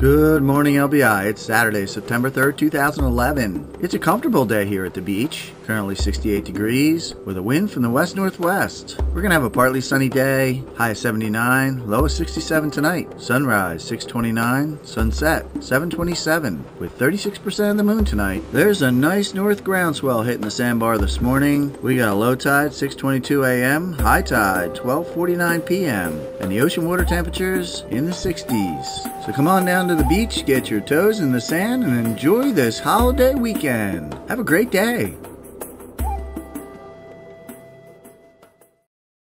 Good morning, LBI. It's Saturday, September 3rd, 2011. It's a comfortable day here at the beach. Currently 68 degrees, with a wind from the west northwest. We're gonna have a partly sunny day, high of 79, low of 67 tonight. Sunrise 629, sunset 727, with 36% of the moon tonight. There's a nice north groundswell hitting the sandbar this morning. We got a low tide 622 a.m., high tide 1249 p.m., and the ocean water temperatures in the 60s. So come on down to the beach, get your toes in the sand, and enjoy this holiday weekend. Have a great day.